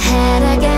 head again.